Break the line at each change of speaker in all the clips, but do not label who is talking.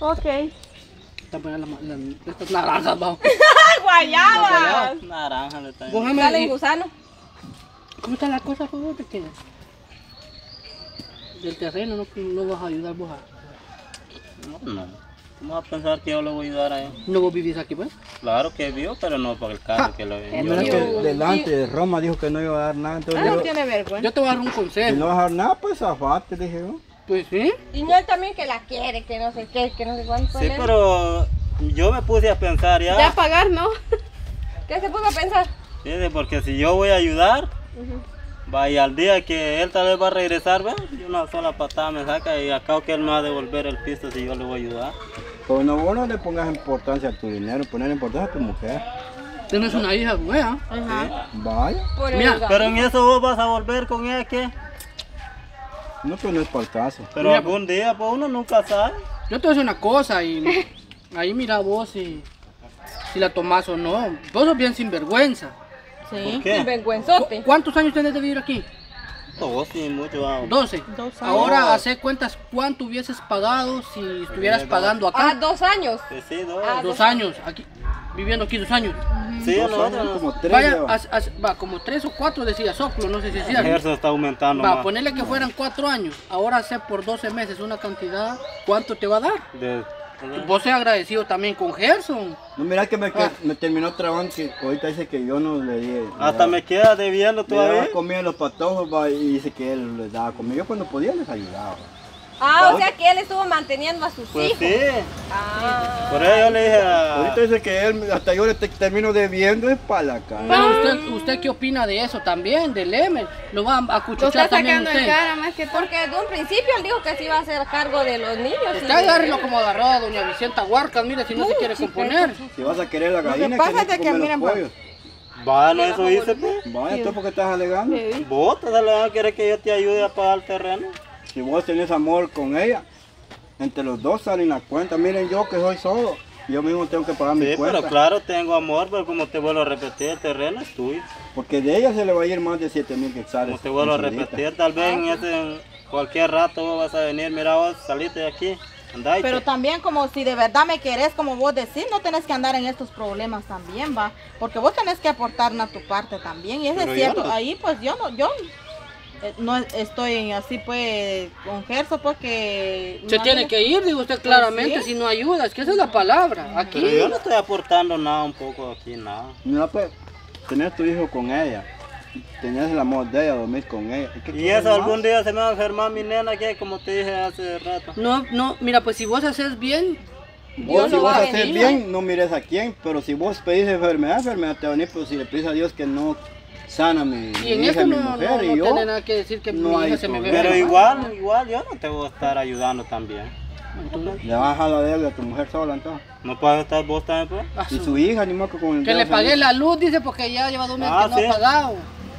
Ok.
Está buena la, la, estas naranjas, vamos.
¡Guayaba!
Naranja le está
Vos, Jaime,
Salen gusanos.
¿Cómo está la cosa, por favor? De que del terreno no, no vas a ayudar vos a...
No, no. ¿Cómo vas a pensar que yo le voy a ayudar a él?
No vos vivís aquí, pues.
Claro que vio, pero no por el caso que lo
Mira que
tío-
delante de Roma dijo que no iba a dar nada, entonces
Ah, no
yo,
tiene vergüenza.
Yo te voy a dar un
si
consejo.
no vas a dar nada, pues zafate, dije yo.
Pues sí.
Y no él también que la quiere, que no sé qué, que no sé cuánto.
Sí, pero yo me puse a pensar ya.
Ya pagar, ¿no?
¿Qué se puso a pensar?
Sí, de porque si yo voy a ayudar, vaya al día que él tal vez va a regresar, ¿ve? Y una sola patada me saca y acabo que él me va a devolver el piso si yo le voy a ayudar.
Pero no, vos no le pongas importancia a tu dinero, poner importancia a tu mujer.
Tienes una hija buena.
Ajá.
Vaya.
Mira,
Pero en eso vos vas a volver con ella, ¿qué?
No, pero no es para el caso.
Pero
Mira,
algún día, pues uno nunca sabe.
Yo te voy a decir una cosa y ahí mira vos si, si la tomás o no. Vos sos bien sinvergüenza.
Sí,
¿Por qué?
un vergüenzote.
¿Cu- ¿Cuántos años tenés de vivir aquí?
Vos sí, mucho vamos.
12.
Dos años.
Ahora hace cuentas cuánto hubieses pagado si estuvieras pagando
Ah,
acá.
dos años.
Sí, sí, dos.
Ah,
Dos años, aquí, viviendo aquí dos años.
sí,
Dos
nosotros
años,
no.
como tres
Vaya, as- as- va, como tres o cuatro decía Soclo, no sé si
El
decía.
ejército está aumentando
Va,
más.
ponerle que fueran cuatro años. Ahora hace por 12 meses una cantidad, ¿cuánto te va a dar?
De-
Vos seas agradecido también con Gerson.
No, mira que me, que
Ah.
me terminó trabando que ahorita dice que yo no le di.
Hasta me queda debiendo
me
todavía.
comida a los patojos va, y dice que él les daba comida. Yo cuando podía les ayudaba.
Ah, o sea que él estuvo manteniendo a sus
Pues
hijos.
sí,
Ah.
por eso yo le dije a...
Ahorita dice que él, hasta yo le te- termino debiendo es para la cara.
Pero usted, ¿usted qué opina de eso también, del Emer? ¿Lo va a
Lo
acuchuchar
está
también
sacando en
usted?
cara más que todo.
Porque desde un principio él dijo que se iba a hacer cargo de los niños. de-
agárrelo como agarró a doña Vicenta Huarcas, mire si no se quiere componer.
Si vas a querer la
que
gallina,
pasa
tienes
es de que, miren, pues,
pollos.
Va, no eso hice, pues.
Vaya, ¿tú por qué estás alegando?
Vos te le vas a querer que yo te ayude a pagar el terreno.
Si vos tenés amor con ella, entre los dos salen las cuentas. Miren yo que soy solo. Yo mismo tengo que pagar mi
Sí,
cuenta.
pero claro, tengo amor, pero como te vuelvo a repetir, el terreno es tuyo.
Porque de ella se le va a ir más de 7 mil quetzales.
Como te vuelvo a repetir, tal vez en ese, cualquier rato vos vas a venir, mira vos, saliste de aquí, andate.
Pero también como si de verdad me querés, como vos decís, no tenés que andar en estos problemas también, va. Porque vos tenés que aportar a tu parte también. Y eso es cierto.
no-
Ahí pues yo no, yo no estoy así pues con Gerso porque...
Se
no
tiene que ir, digo usted claramente,
sí.
si no ayuda, es que esa es la palabra.
Pero
Aquí.
yo no estoy aportando nada un poco aquí, nada.
Mira, pues, tenés tu hijo con ella. Tenés el amor de ella, dormir con ella. ¿Qué
Y eso
más?
algún día se me va a enfermar mi nena que como te dije hace rato.
No, no, mira, pues si vos haces bien,
Vos, si vos haces bien, no mires a quién. Pero si vos pedís enfermedad, enfermedad te va a venir. Pero si le pides a Dios que no sana mi,
y en
mi hija mi
no,
mujer
no,
y
no
yo.
tiene nada que decir que
no
mi hija se me ve.
Pero
mal.
igual, igual yo no te voy a estar ayudando también.
Le vas a la deuda a tu mujer sola entonces.
No puedes estar vos también, pues.
Ah,
Y
su-
hija, ni más que con el
Que le pagué la luz, dice, porque ya lleva dos meses
Ah,
que no
sí.
ha pagado.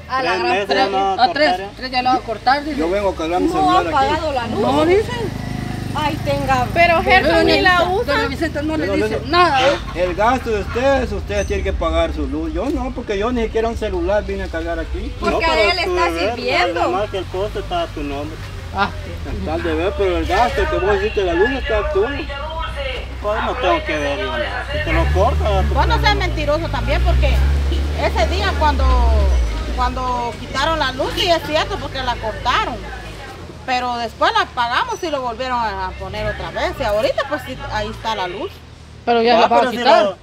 A la
Tres
gran tres.
no a
Ah, tres, tres ya la va a cortar, dice.
Yo vengo a cargar mi
No
celular
han
aquí.
pagado la luz.
No, dice.
Ay, tenga.
Pero Gerson ni la usa.
Doña Vicenta no le
Pero
dice
le-
nada.
El, el gasto de ustedes, ustedes tienen que pagar su luz. Yo no, porque yo ni siquiera un celular vine a cargar aquí.
Porque a él
tu
está
deber,
sirviendo.
Además que el costo está a tu nombre.
Ah,
Está al deber, pero el gasto que vos hiciste la luz está tú.
Pues no tengo que ver yo nada. Si te lo cortas, tu
Vos no seas mentiroso también porque ese día cuando, cuando quitaron la luz, sí es cierto porque la cortaron. Pero después la pagamos y lo volvieron a poner otra vez. Y ahorita pues sí, ahí está la luz.
pero ya
Ah,
la va a
pero si
quitar.
lo-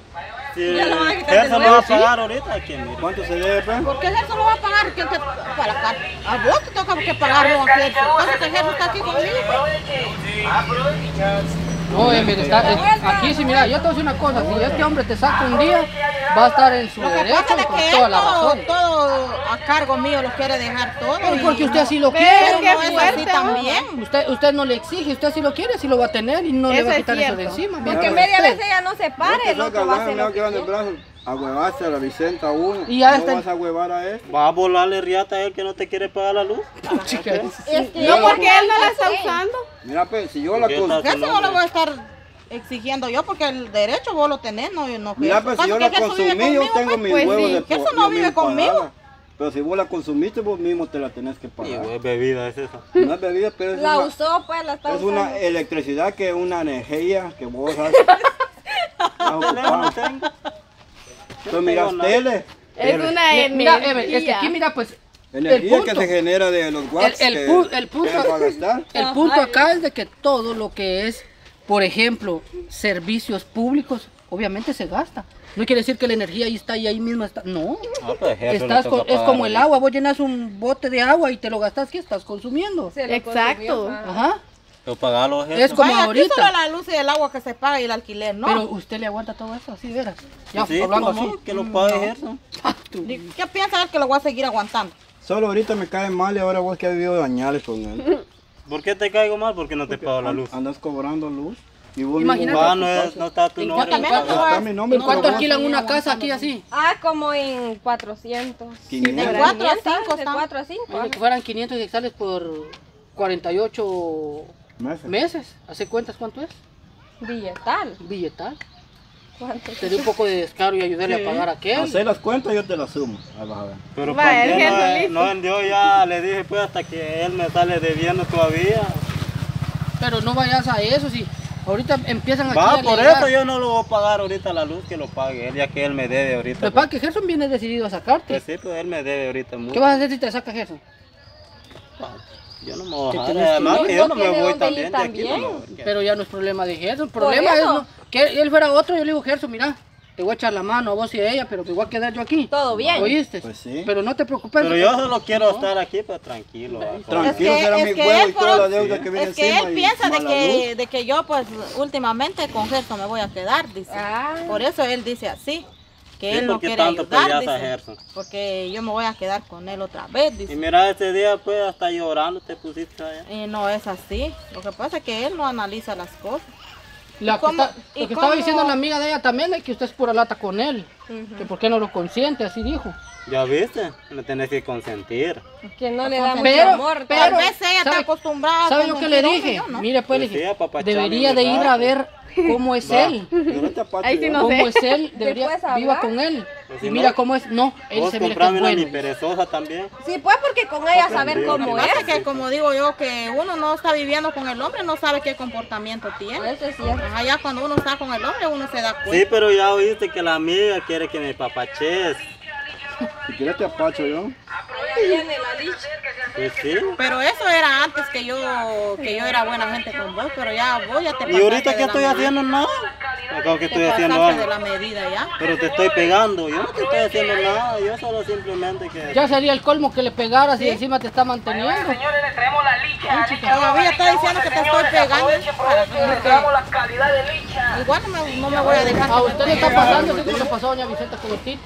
Si
Ya lo van a quitar
Gerson lo va a pagar ahorita, ¿a quién?
¿Cuánto se debe, pues?
¿Por qué Gerso lo va a pagar? ¿Quién te, para acá? A vos te toca que pagarlo a Gerso. Entonces que Gerso está aquí conmigo.
No, en vez de estar- eh, aquí sí, mira, yo te voy a decir una cosa, si este hombre te saca un día, va a estar en su
Lo que
derecho
pasa es
con
que
toda
él
la
todo,
razón.
todo a cargo mío lo quiere dejar todo.
Pero
y
porque usted
no-
así lo
Pero
Pero
quiere.
no es
fuerte,
así también.
Usted, usted no le exige, usted si lo quiere, si lo va a tener y no le va a
es
quitar eso de encima.
Porque media vez ella no se pare, el otro va a hacer lo que
A huevaste a la Vicenta uno.
Y ya
no
está-
vas a huevar a él.
¿Va a volarle riata a él que no te quiere pagar la luz?
Chica,
Es que
No porque él no la está
Sí.
usando.
Mira, pues, si yo la
¿Por qué
no lo voy a estar exigiendo yo porque el derecho vos lo tenés, no, no
Mira, pues, si yo la consumí, yo tengo
pues.
mis
pues
huevos
sí.
de
Que eso no vive conmigo.
Pero si vos la consumiste, vos mismo te la tenés que
Y
pagar.
güey, bebida es esa.
No es bebida, pero es,
La
una,
usó, pues la está
es una
usando.
electricidad que es una energía que vos has, has ocupado. Pero mira, tele,
Es una
Mi- Mira, Ever, es que
energía.
aquí mira, pues,
energía
el
que
punto,
se genera de los watts
el
que,
pu- el
que
punto-
va a gastar.
el punto acá es de que todo lo que es, por ejemplo, servicios públicos, obviamente se gasta. No quiere decir que la energía ahí está y ahí mismo está. No.
Ah, pues,
Estás con- es como el agua, vos llenas un bote de agua y te lo gastas, ¿qué estás consumiendo?
Exacto.
consumió, ajá.
Pero pagarlo es
Es
eso.
como
Vaya, aquí
ahorita.
solo la luz y el agua que se paga y el alquiler, ¿no?
Pero usted le aguanta todo eso, así verás. Ya
Sí,
hablando
¿cómo
así.
no? Que lo pague eso.
Ah, tú.
¿Qué piensa él que lo voy a seguir aguantando?
Solo ahorita me cae mal y ahora vos que has vivido dañales con él.
¿Por qué te caigo mal? Porque no te pago la luz.
Andas cobrando luz. Y vos
Imagínate.
mismo-
Va, no, es, no está tu
¿En
nombre. no
¿En
No,
cuánto alquilan una casa aquí así?
Ah, como en 400.
500.
De cuatro a
500,
cinco
De
están.
4 a 5.
Imagínate que fueran 500 hectáreas por 48
meses.
meses. ¿Hace cuentas cuánto es?
Billetal.
Billetal.
¿Cuánto?
Te dio un poco de descaro y ayudarle a pagar a aquel.
Hacer las cuentas yo te las sumo. Ahí vas a ver.
Pero
Vaya,
¿para
Gerson
no, no, yo ya le dije pues hasta que él me sale debiendo todavía.
Pero no vayas a eso, si ahorita empiezan aquí
Va,
a
por eso yo no lo voy a pagar ahorita la luz que lo pague él, ya que él me debe ahorita.
Pero para que Gerson viene decidido a sacarte.
Pues sí, pues él me debe ahorita mucho.
¿Qué vas a hacer si te saca Gerson?
Yo no me voy
¿Qué
a bajar, además
que-
yo no me voy también
ir
de aquí. no me
también.
voy.
Pero ya no es problema de Gerson. El problema es no, que él fuera otro. Yo le digo, Gerson, mira, te voy a echar la mano a vos y a ella, pero me voy a quedar yo aquí.
Todo bien.
¿Oíste?
Pues sí.
Pero no te preocupes.
Pero yo solo quiero estar aquí, pues tranquilo.
Tranquilo,
Es que-
será
es
mi
que
huevo y toda la deuda que viene
Es que
encima
él piensa de que, de que yo pues últimamente con Gerson me voy a quedar, dice.
Ah.
Por eso él dice así, que
Sí,
él no
porque
quiere
tanto
ayudar, dice, porque yo me voy a quedar con él otra vez,
Y mira, ese día pues hasta llorando te pusiste allá.
Y no es así, lo que pasa es que él no analiza las cosas.
La
¿Y
que
cómo-
está-
y
lo que estaba diciendo la amiga de ella también es que usted es pura lata con él. Que por qué no lo consiente, así dijo.
Ya viste, me tenés que consentir.
Que no le da mucho amor.
pero-
Tal vez ella está
¿sabe-
acostumbrada a
¿Sabe yo qué le dije?
no.
Mire, pues le
Pues sí,
dije,
apapacharme
debería de ir a ver cómo es
Va.
él.
Ahí sí no
¿Cómo
sé.
es él? Debería, viva con él.
Pues
y
si
mira
no,
cómo es. No, él
Vos
se mira que es
una mi
bueno.
perezosa también.
Sí, pues porque con ella saber
Lo
Lo que
cómo es.
que como digo yo, que uno no está viviendo con el hombre, no sabe qué comportamiento tiene.
Eso es cierto.
Ajá, ya cuando uno está con el hombre, uno se da
Sí,
cuenta.
pero ya oíste que la amiga quiere que me papaches.
Si quieres te apacho yo.
Pues sí.
Pero eso era antes que yo que yo era buena gente con vos, pero ya vos ya te
¿Y ahorita qué
la
estoy
medida.
haciendo? Nada. Acabo que estoy haciendo algo.
de la medida ya.
Pero te estoy pegando. Yo no te estoy haciendo nada. Yo solo simplemente que...
Ya sería el colmo que le pegaras y encima te está manteniendo.
Todavía está diciendo que te estoy pegando. para que- Igual no me, no me voy a dejar.
A
me
usted le está pasando así como le pasó a doña Vicenta con el.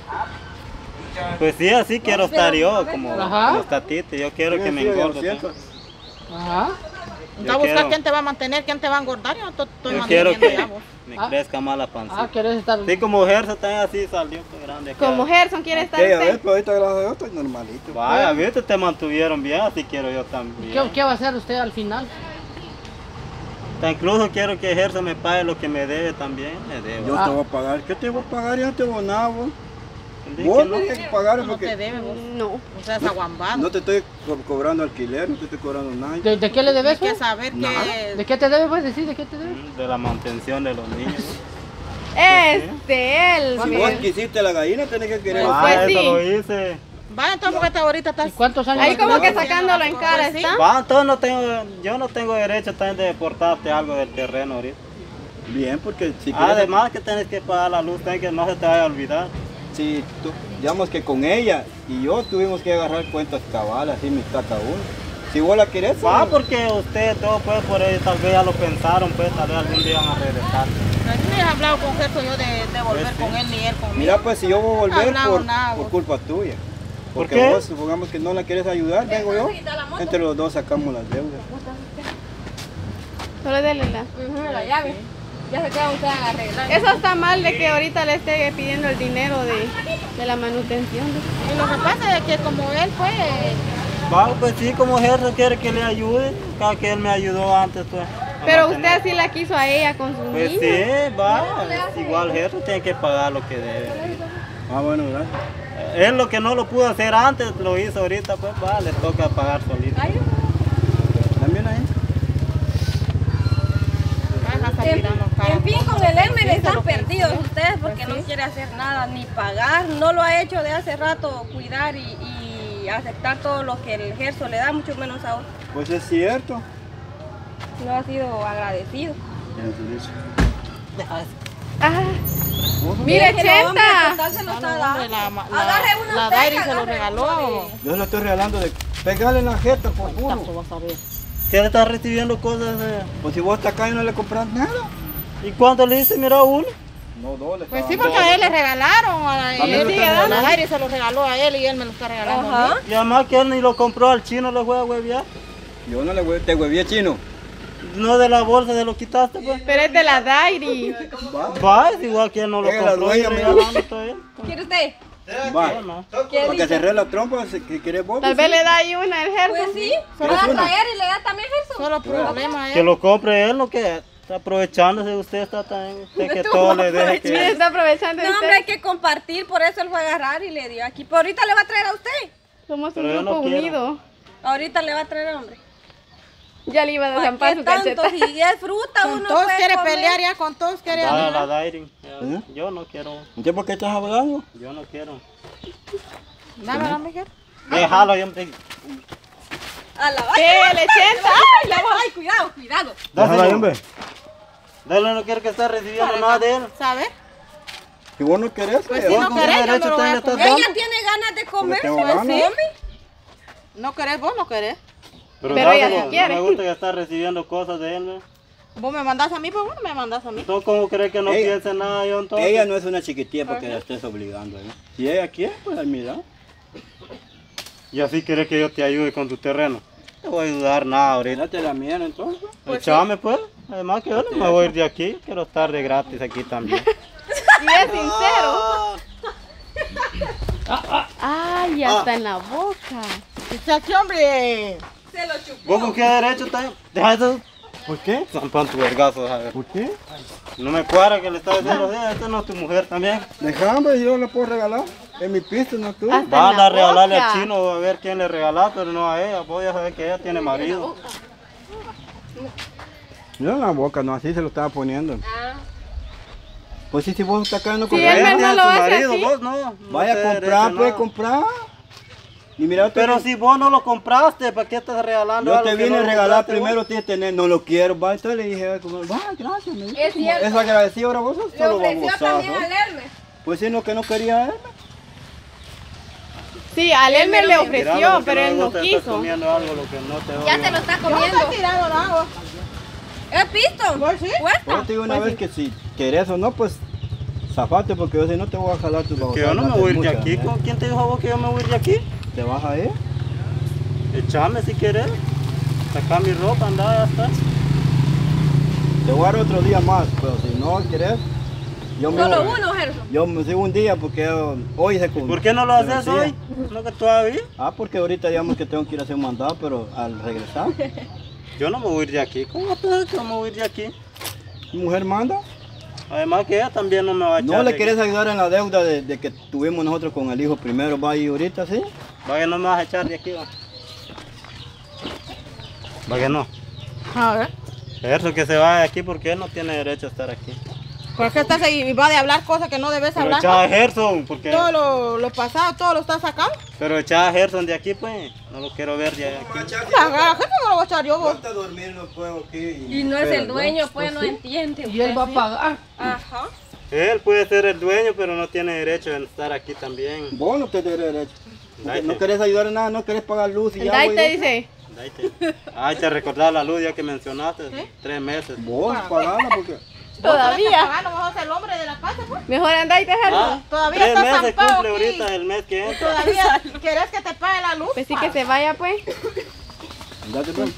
Pues sí, así quiero estar yo, como, como está Tito. Yo quiero que me
Sí, ya
engorde.
siento.
Ajá.
A buscar
quiero-
quién te va a mantener, quién te va a engordar. Yo no te estoy
Yo quiero que
ya
me
Ah.
crezca más la
Ah,
pancita.
querés estar.
Sí, como Gerson también así salió pues, grande.
Como Gerson quiere estar
¿Qué? A ver, pero ahorita gracias a Dios estoy normalito.
Vaya, viste, te mantuvieron bien, así quiero yo también.
¿Qué, qué va a hacer usted al final?
Incluso quiero que Gerson me pague lo que me debe también. Me.
Yo
Ah.
te voy a pagar. ¿Qué te voy a pagar? Yo no te voy a nada, vos. Vos
que no.
que pagar
No te
porque
debe vos.
No.
O sea, es aguambado.
no te estoy co- cobrando alquiler, no te estoy cobrando nada.
¿De, de qué le debes?
Hay que
pues?
saber
Nada.
¿De
que...
qué te debe? Pues decir, ¿de qué te debe?
Mm, De la mantención de los niños.
Este, él.
Si vos quisiste la gallina, tenés que querer.
Pues
Ah,
sí.
eso lo hice.
Vaya, entonces, porque te ahorita
¿Y
estás...
cuántos años?
Ahí como que sacándolo en cara
Pues sí.
está.
Va, entonces no tengo, yo no tengo derecho también de deportarte algo del terreno ahorita.
Bien, porque si quieres,
Además que tienes que pagar la luz, tenés que no se te vaya a olvidar.
Si tú, digamos que con ella y yo tuvimos que agarrar cuentas cabales, así mitad cada uno. Si vos la querés,
Va,
pues,
porque ustedes todos pues por ahí tal vez ya lo pensaron, pues tal vez algún día van a regresar.
No he hablado con Gerson yo de, de volver
Pues sí.
con él ni él conmigo.
mira, pues si yo voy a volver por,
nada,
por culpa tuya.
¿Por
Porque
qué?
vos, supongamos que no la quieres ayudar, vengo yo. Entre los dos sacamos las deudas.
Solo dele la.
Ujú, la llave. Ya se queda usted a arreglar.
Eso está mal de que ahorita le esté pidiendo el dinero de, de la manutención.
Y lo que pasa es que como él fue...
Va, pues sí, como Gerson quiere que le ayude, cada que él me ayudó antes, pues.
Pero usted así la quiso a ella con sus
Pues
niños.
sí, va, igual Gerson tiene que pagar lo que debe.
Ah, bueno, gracias.
Él lo que no lo pudo hacer antes, lo hizo ahorita, pues va, le toca pagar solito.
Ay,
También ahí.
Vas a estar
En,
tirando cara.
Elmer están perdidos ustedes porque no quiere hacer nada, ni pagar, no lo ha hecho de hace rato, cuidar y, y aceptar todo lo que el ejército le da, mucho menos ahora.
Pues es cierto.
No ha sido agradecido.
Ah, mire,
la,
Agarre una
la Dairi se lo regaló.
uno
Yo lo estoy regalando de pegarle en la jeta por
a ver.
¿Qué le está recibiendo cosas? eh?
Pues si vos estás acá y no le compras nada.
¿Y cuánto le dice? Mira uno.
No, dos le
Pues sí, porque a él le regalaron. A él, sí,
está
a la
regalando.
Dairi se lo regaló a él y él me lo está regalando.
Ajá.
Y además que él ni lo compró al chino, le fue a huevear.
dando. Yo no le hue- te hueví chino.
No de la bolsa, de lo quitaste, pues.
Pero es de la Dairi.
Va, es igual que él no lo compró y.
¿Quiere usted?
Va.
No.
¿Qué
Para que cerré la trompa, si que quieres vos.
Tal vez le da ahí una al
Pues
Gerson.
sí,
¿Quieres
va a traer y le da también Gerson.
Solo problema
Que
es.
lo compre él, lo que está aprovechándose, usted está tan... usted que todo le deje
Mire,
que...
está aprovechando
No,
usted.
hombre, hay que compartir, por eso él fue a agarrar y le dio aquí. Pero ahorita le va a traer a usted.
Somos un
Pero
grupo
no quiero.
unido.
Ahorita le va a traer, hombre.
Ya le iba a
¿Para
desampar
qué
su
tanto?
cacheta.
Si es fruta,
Con
uno
todos quiere
comer.
pelear ya, con todos quiere
Dale a
hablar.
la Dairin.
¿Eh?
Yo no quiero,
¿Entonces por qué estás hablando?
yo no quiero.
Miguel.
Déjalo, yo me...
A la
¡Dele, Chenta!
Ay, cuidado, cuidado.
Déjala hombre.
Dale, no quiero que esté recibiendo nada de él.
¿Sabes?
Si vos no querés,
Pues si no querés, yo
derecho
me lo voy a
está
comer.
dando.
Ella tiene ganas de comer,
tengo
pues
ganas.
sí.
No querés, vos no querés.
Pero,
Pero ella sí quiere.
No me gusta que está recibiendo cosas de él, ¿no?
Vos me mandás a mí, pues vos no me mandás a mí.
¿Tú cómo crees que no
Ella-
piense nada yo entonces?
Ella no es una chiquitilla porque la estés obligando. ¿eh? Si ella quiere, pues mira.
¿Y así quieres que yo te ayude con tu terreno? No te voy a ayudar nada ahorita.
Date la mierda entonces.
Echame pues. Además que yo no me voy a ir de aquí. Quiero estar de gratis aquí también.
Y es sincero. Ay, hasta en la boca.
Muchacho, hombre.
Se lo chupó.
¿Vos con qué derecho estás? Deja eso.
¿Por qué?
Zampan tu vergazo, a ver.
¿Por qué?
No me cuadra que le estás diciendo. Esta no es tu mujer también.
Déjame, yo la puedo regalar. Es mi pista, no tú.
Van a regalarle al chino a ver quién le regala, pero no a ella. Voy a saber que ella tiene marido.
Yo en la boca, no, así se lo estaba poniendo.
Ah,
Pues sí, si vos estás cayendo con
Sí, él no lo
marido,
así.
vos no. no
vaya
te
a comprar, puede
nada.
comprar. Y mira, te,
Pero si vos no lo compraste, ¿para qué estás regalando
yo
algo
te vine
no
a regalar primero, tienes que tener, no lo quiero, va. Entonces le dije, como, va, gracias. Me
Es.
Es agradecido, ahora vos
le
solo
ofreció
babosazo.
también al Hermes.
Pues sí, no, que no quería él.
Sí, al él me le ofreció, pero él no quiso.
comiendo algo lo que no te
Ya se lo está
Yo no
comiendo.
estoy tirando el agua.
¿Es visto?
Pues sí.
Yo
Cuesta.
te digo una vez que si querés o no, pues zafate porque yo si no te voy a jalar tus
Que yo no me voy a ir de aquí. ¿Con quién te dijo a vos que yo me voy a ir de aquí?
¿Te vas a ir?
Echame si quieres. Saca mi ropa, anda, ya está.
Te voy a dar otro día más, pero si no querés, yo me
Solo
voy.
uno, Gerson.
Yo me sigo un día porque yo- hoy se cum-
¿Por qué no lo haces hoy? ¿No que todavía?
Ah, porque ahorita digamos que tengo que ir a hacer un mandado, pero al regresar,
Yo no me voy a ir de aquí. ¿Cómo te que me voy a ir de aquí?
mi mujer manda.
Además que ella también no me va a echar.
No le
de
querés ayudar en la deuda de, de que tuvimos nosotros con el hijo primero, va y ahorita sí.
aquí. Vaya, no me vas a echar de aquí, va. Vaya, no.
A ver.
Eso que se vaya de aquí porque él no tiene derecho a estar aquí.
¿Por qué estás ahí y va de hablar cosas que no debes
Pero
hablar?
echa a Gerson, porque...
Todo lo, lo pasado, todo lo estás sacando.
Pero echa a Gerson de aquí, pues. No lo quiero ver.
La gente no voy a echar yo. vos.
dormir no puedo aquí.
Y no es el dueño, pues no entiende.
Y él va a pagar.
Ajá.
Él puede ser el dueño, pero no tiene derecho a estar aquí también.
Vos no te tenés derecho. No querés ayudar en nada, no querés pagar luz y
El
agua.
Te dice,
Date. Ay, te recordar la luz ya que mencionaste. Tres meses.
Vos pagala porque...
todavía.
Ah, no vas a ser el hombre de la casa, pues.
Mejor andáis
Ah,
Gerson.
Todavía
tres
está
meses
zampado
cumple
aquí.
ahorita el mes que entra.
Todavía querés que te pague la luz.
Pues sí que se vaya, pues.
Date pues.